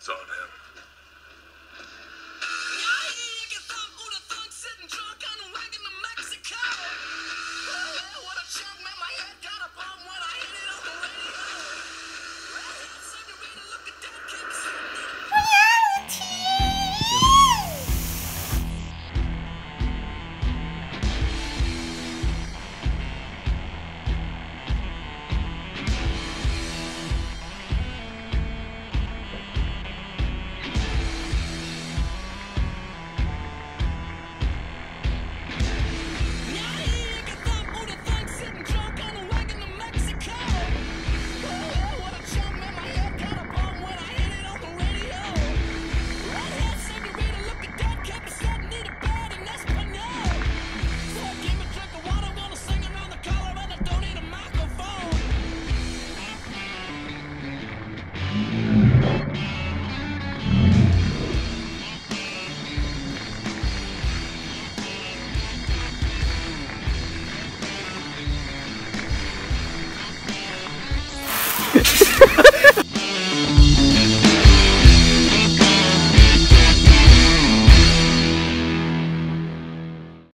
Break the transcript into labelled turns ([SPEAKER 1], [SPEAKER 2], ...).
[SPEAKER 1] Something